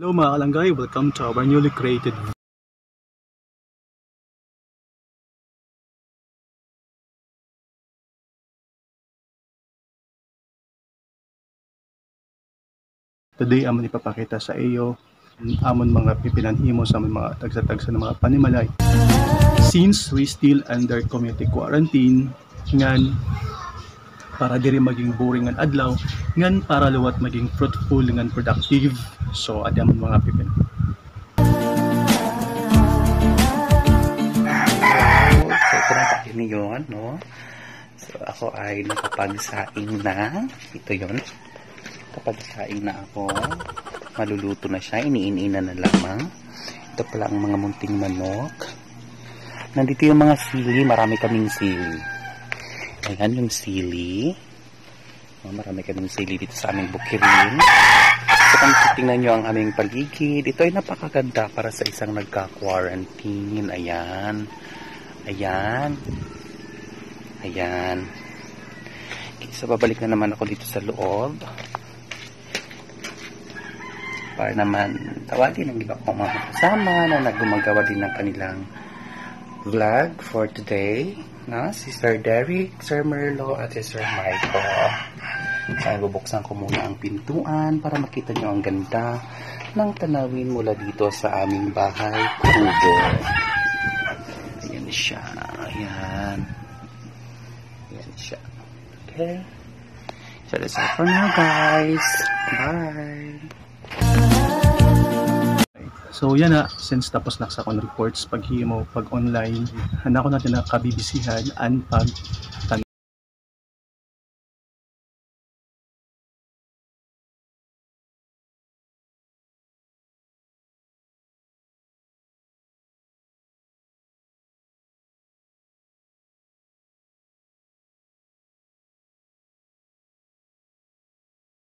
Hello mga kalanggay, welcome to our newly created Today, amon ipapakita sa iyo amon mga pipinanhimo sa mga tagsa-tagsa ng mga panimalay. Since we still under community quarantine, ngan para diri maging boring ang adlaw, ngan para luwat maging fruitful ngan productive. So, adi amon mga pipin. Tayo yun, no? So, ako ay nakapagsaing na. Ito yun. Kapagsaing na ako. Maluluto na siya. Iniinina na lamang. Ito pala ang mga munting manok. Nandito yung mga sili. Marami kaming sili. Ayan yung sili. Oh, marami kaming sili dito sa aming bukirin. So, kung tingnan nyo ang aming paligid, ito ay napakaganda para sa isang nagka-quarantine. Ayan. Ayan. Ayan. So, babalik na naman ako dito sa loob. Para naman tawagin ang iba kong mga kasama na naggumagawa din ng kanilang vlog for today. No? Si Sir Derek, Sir Merlo, at si Sir Michael. Kaya bubuksan ko muna ang pintuan para makita nyo ang ganda ng tanawin mula dito sa aming bahay kubo. Ayan siya. Ayan. Ayan siya. Okay. So that's all for now guys. Bye. So yan na, since tapos na sa reports, paghimo, pag online, handa ko natin na kabibisihan and pag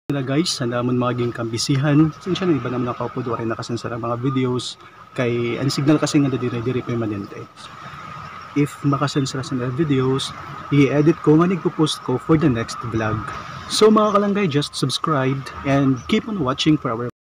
Sila guys, sana mo maging kambisihan. Sinsya na iba naman nakaupo doon rin nakasansara mga videos kay ang signal kasi nga dire dire permanente. If makasansara sa mga videos, i-edit ko nga nagpo-post ko for the next vlog. So mga kalanggay, just subscribe and keep on watching for our